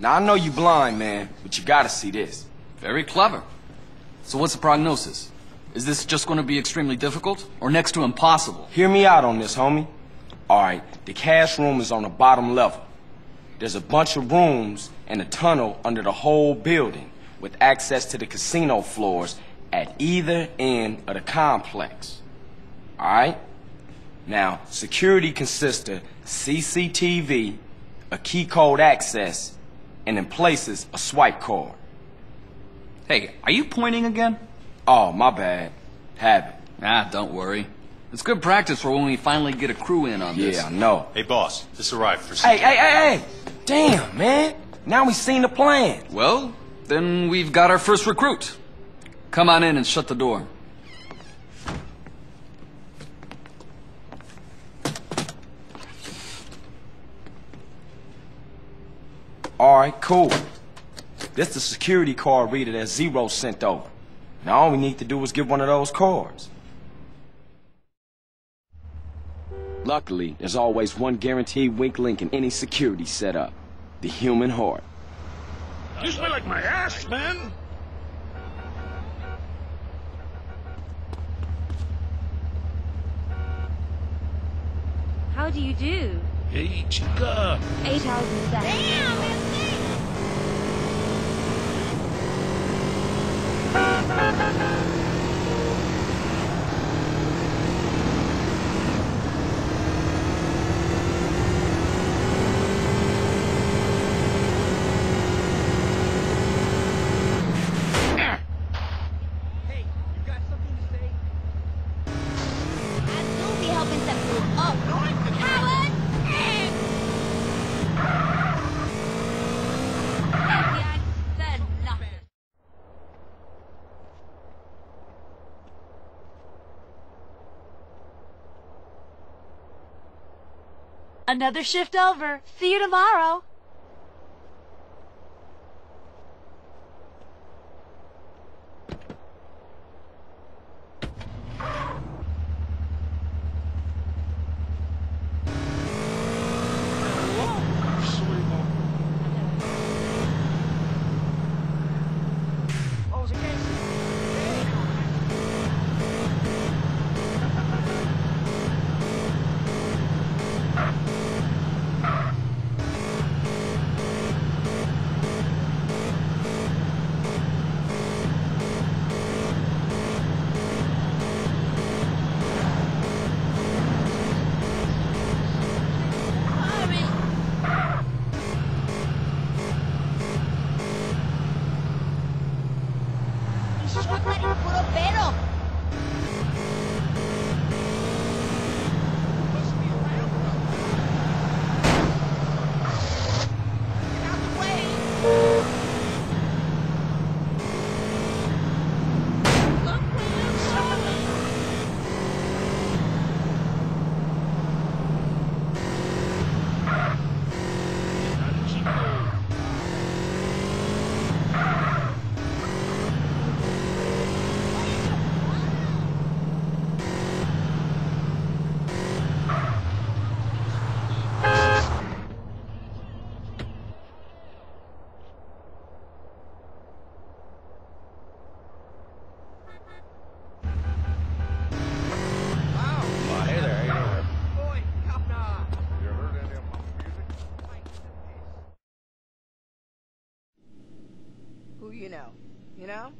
Now, I know you blind, man, but you gotta see this. Very clever. So what's the prognosis? Is this just going to be extremely difficult, or next to impossible? Hear me out on this, homie. Alright, the cash room is on the bottom level. There's a bunch of rooms and a tunnel under the whole building with access to the casino floors at either end of the complex. Alright? Now, security consists of CCTV, a key code access, and in places a swipe card. Hey, are you pointing again? Oh, my bad. Habit. Ah, don't worry. It's good practice for when we finally get a crew in on this. Yeah, I know. Hey, boss, this arrived for Hey, hey, hey, hey! Damn, man! Now we've seen the plan. Well, then we've got our first recruit. Come on in and shut the door. Alright, cool. This the security card reader that Zero sent over. Now all we need to do is get one of those cards. Luckily, there's always one guaranteed weak link in any security setup. The human heart. You smell like my ass, man. How do you do? Hey, chica. Eight hours in. Damn, Another shift over. See you tomorrow. Know?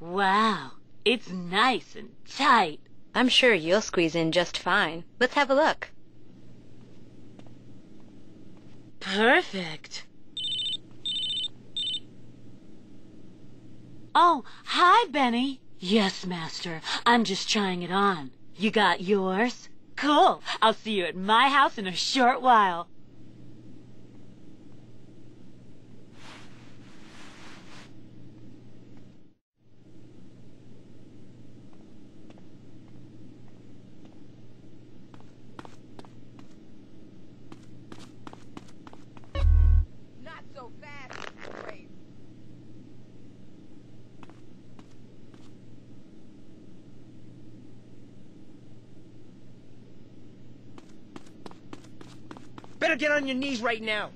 Wow, it's nice and tight. I'm sure you'll squeeze in just fine. Let's have a look. Perfect. Oh, hi, Benny. Yes, Master. I'm just trying it on. You got yours? Cool. I'll see you at my house in a short while. Better get on your knees right now.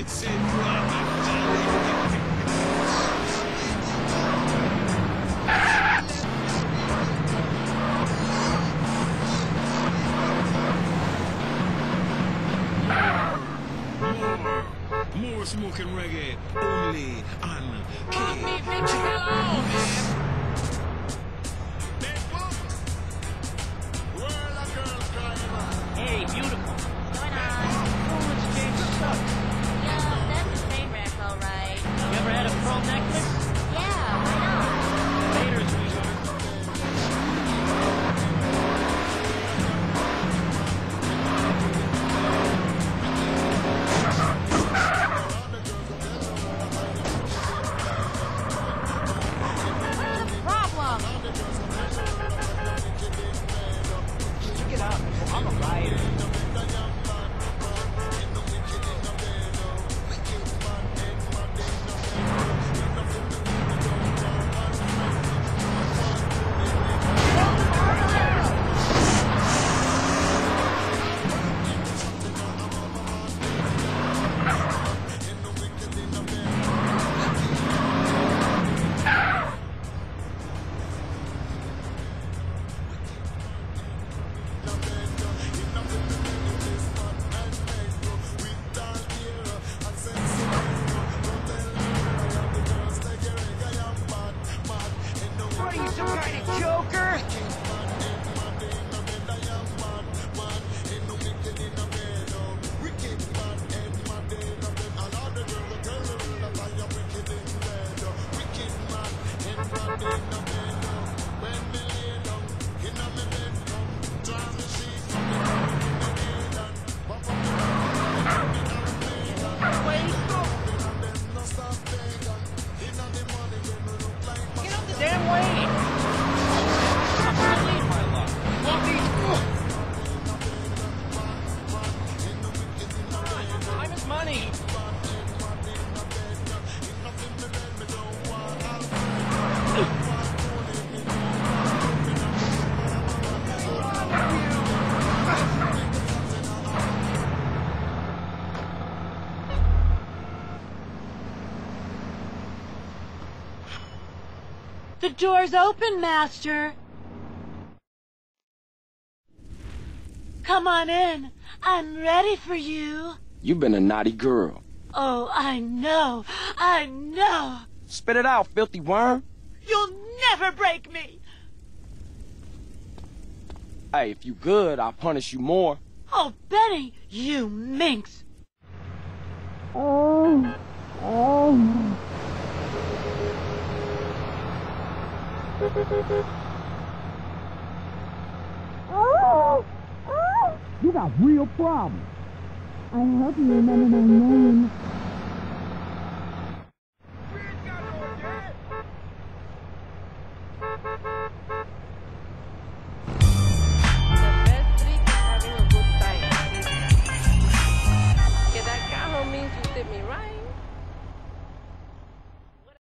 More, smoking reggae, only on Hey, some kind of joker? The door's open, Master. Come on in. I'm ready for you. You've been a naughty girl. Oh, I know. I know. Spit it out, filthy worm. You'll never break me. Hey, if you good, I'll punish you more. Oh, Benny, you minx. Oh. Oh. Oh. You got real problems. I hope you remember my name.